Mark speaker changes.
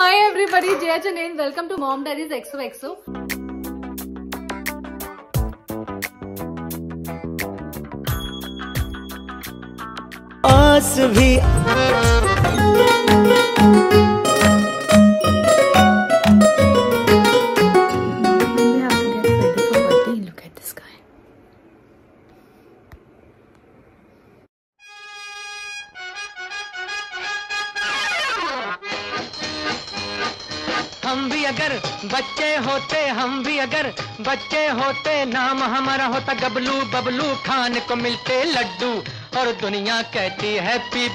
Speaker 1: Hi everybody, Jaya Chanen. Welcome to Mom Diaries XOXO.
Speaker 2: आस भी
Speaker 3: हम भी अगर बच्चे होते, हम भी अगर बच्चे होते, नाम हमारा होता गबलू, बबलू खान को मिलते लड्डू, और दुनिया कहती है पी